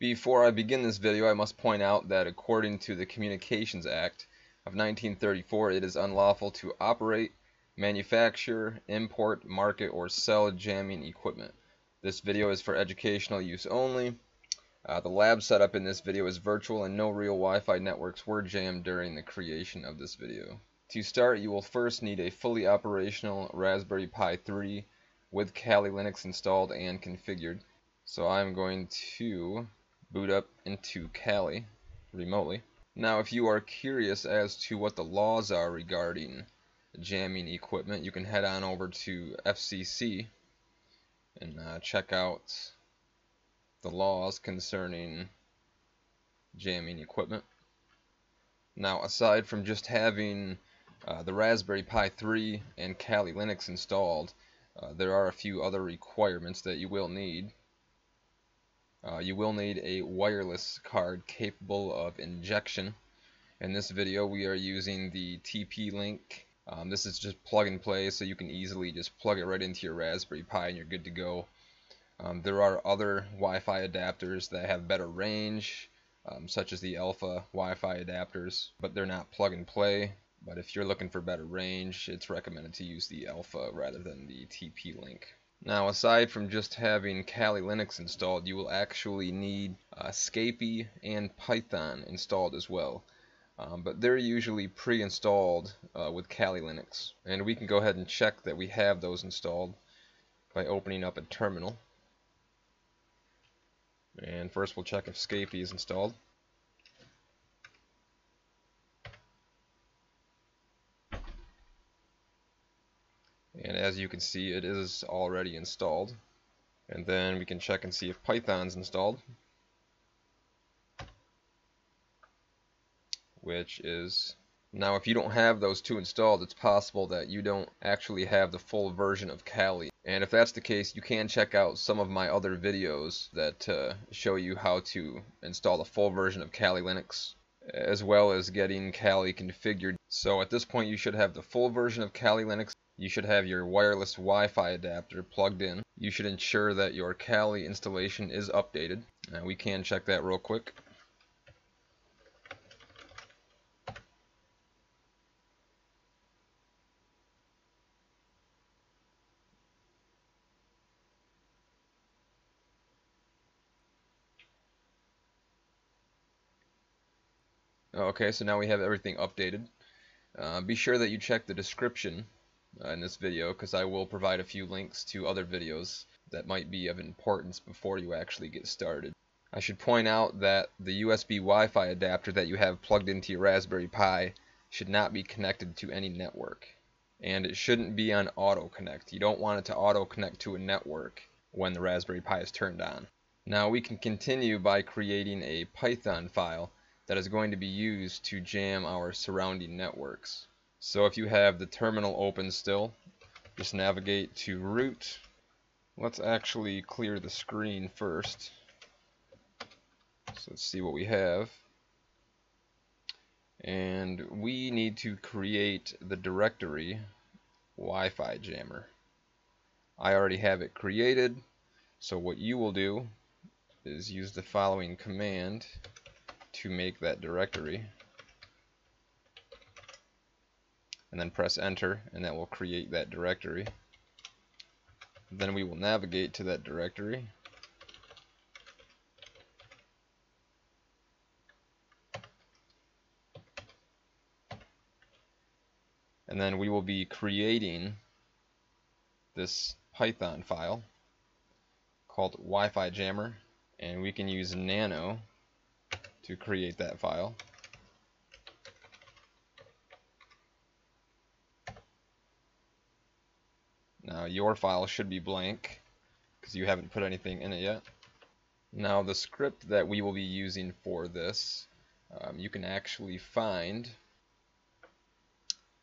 Before I begin this video, I must point out that according to the Communications Act of 1934, it is unlawful to operate, manufacture, import, market, or sell jamming equipment. This video is for educational use only. Uh, the lab setup in this video is virtual and no real Wi-Fi networks were jammed during the creation of this video. To start, you will first need a fully operational Raspberry Pi 3 with Kali Linux installed and configured. So I'm going to boot up into Kali remotely. Now if you are curious as to what the laws are regarding jamming equipment, you can head on over to FCC and uh, check out the laws concerning jamming equipment. Now aside from just having uh, the Raspberry Pi 3 and Kali Linux installed, uh, there are a few other requirements that you will need. Uh, you will need a wireless card capable of injection. In this video we are using the TP-Link. Um, this is just plug and play so you can easily just plug it right into your Raspberry Pi and you're good to go. Um, there are other Wi-Fi adapters that have better range, um, such as the Alpha Wi-Fi adapters, but they're not plug and play. But if you're looking for better range, it's recommended to use the Alpha rather than the TP-Link. Now, aside from just having Kali Linux installed, you will actually need uh, Scapy and Python installed as well. Um, but they're usually pre-installed uh, with Kali Linux. And we can go ahead and check that we have those installed by opening up a terminal. And first we'll check if Scapy is installed. and as you can see it is already installed. And then we can check and see if Python's installed. Which is now if you don't have those two installed it's possible that you don't actually have the full version of Kali. And if that's the case you can check out some of my other videos that uh, show you how to install the full version of Kali Linux as well as getting Kali configured so at this point you should have the full version of Kali Linux you should have your wireless Wi-Fi adapter plugged in. You should ensure that your Kali installation is updated. Uh, we can check that real quick. Okay, so now we have everything updated. Uh, be sure that you check the description uh, in this video because I will provide a few links to other videos that might be of importance before you actually get started. I should point out that the USB Wi-Fi adapter that you have plugged into your Raspberry Pi should not be connected to any network. And it shouldn't be on auto connect. You don't want it to auto connect to a network when the Raspberry Pi is turned on. Now we can continue by creating a Python file that is going to be used to jam our surrounding networks. So if you have the terminal open still, just navigate to root. Let's actually clear the screen first. So let's see what we have. And we need to create the directory Wi-Fi jammer. I already have it created, so what you will do is use the following command to make that directory. And then press enter and that will create that directory. Then we will navigate to that directory. And then we will be creating this Python file called Wi-Fi Jammer and we can use nano to create that file Now your file should be blank because you haven't put anything in it yet. Now the script that we will be using for this um, you can actually find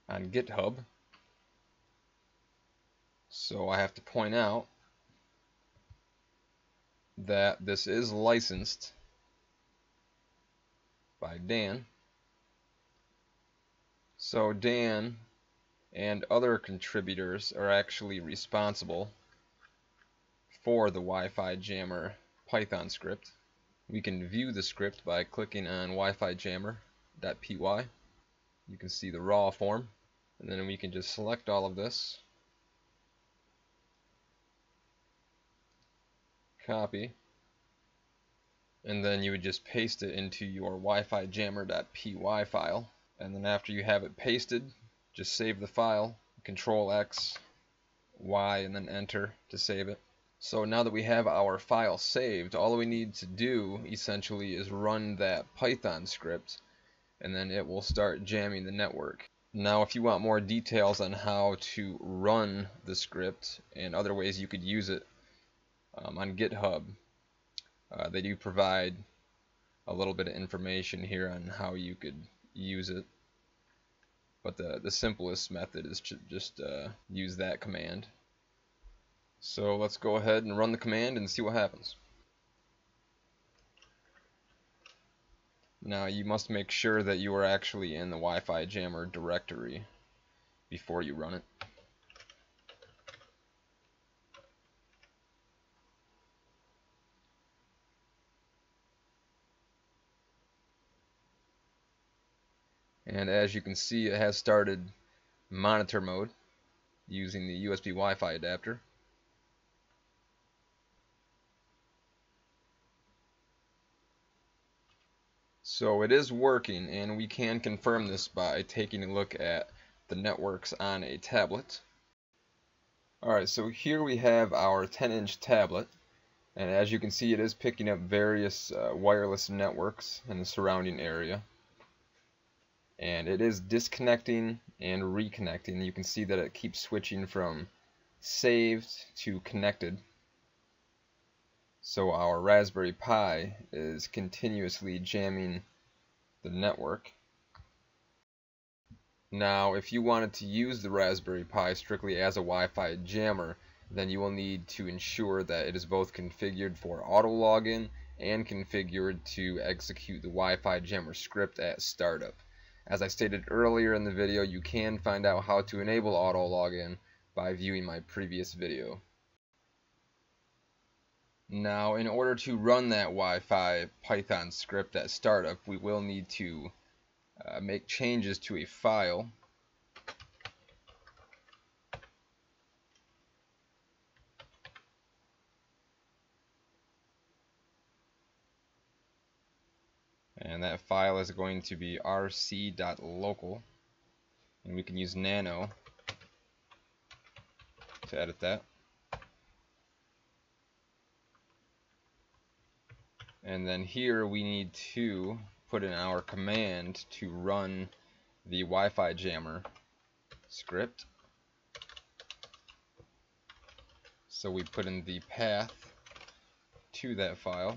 on GitHub. So I have to point out that this is licensed by Dan. So Dan and other contributors are actually responsible for the Wi-Fi Jammer Python script. We can view the script by clicking on Wi-Fi jammer.py. You can see the raw form and then we can just select all of this copy and then you would just paste it into your Wi-Fi jammer.py file. And then after you have it pasted just save the file control X Y and then enter to save it. So now that we have our file saved all we need to do essentially is run that Python script and then it will start jamming the network. Now if you want more details on how to run the script and other ways you could use it um, on GitHub uh, they do provide a little bit of information here on how you could use it. But the, the simplest method is to just uh, use that command. So let's go ahead and run the command and see what happens. Now you must make sure that you are actually in the Wi-Fi jammer directory before you run it. And as you can see it has started monitor mode using the USB Wi-Fi adapter. So it is working and we can confirm this by taking a look at the networks on a tablet. Alright so here we have our 10 inch tablet and as you can see it is picking up various uh, wireless networks in the surrounding area and it is disconnecting and reconnecting. You can see that it keeps switching from saved to connected. So our Raspberry Pi is continuously jamming the network. Now if you wanted to use the Raspberry Pi strictly as a Wi-Fi jammer then you will need to ensure that it is both configured for auto login and configured to execute the Wi-Fi jammer script at startup as I stated earlier in the video, you can find out how to enable auto login by viewing my previous video. Now, in order to run that Wi-Fi Python script at startup, we will need to uh, make changes to a file. And that file is going to be rc.local and we can use nano to edit that. And then here we need to put in our command to run the Wi-Fi jammer script. So we put in the path to that file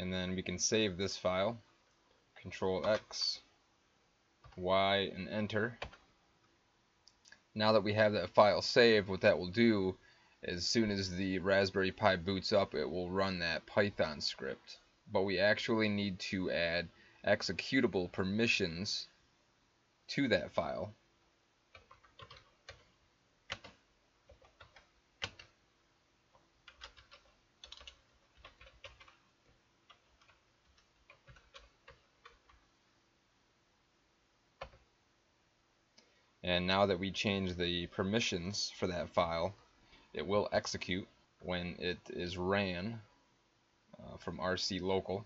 and then we can save this file. Control X Y and enter. Now that we have that file saved what that will do as soon as the Raspberry Pi boots up it will run that Python script. But we actually need to add executable permissions to that file and now that we change the permissions for that file it will execute when it is ran uh, from RC local.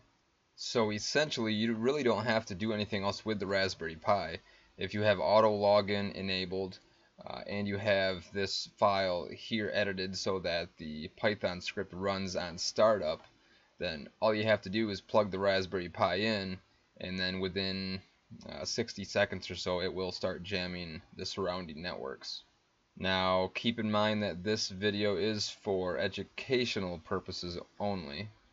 So essentially you really don't have to do anything else with the Raspberry Pi. If you have auto login enabled uh, and you have this file here edited so that the Python script runs on startup then all you have to do is plug the Raspberry Pi in and then within uh, 60 seconds or so, it will start jamming the surrounding networks. Now, keep in mind that this video is for educational purposes only.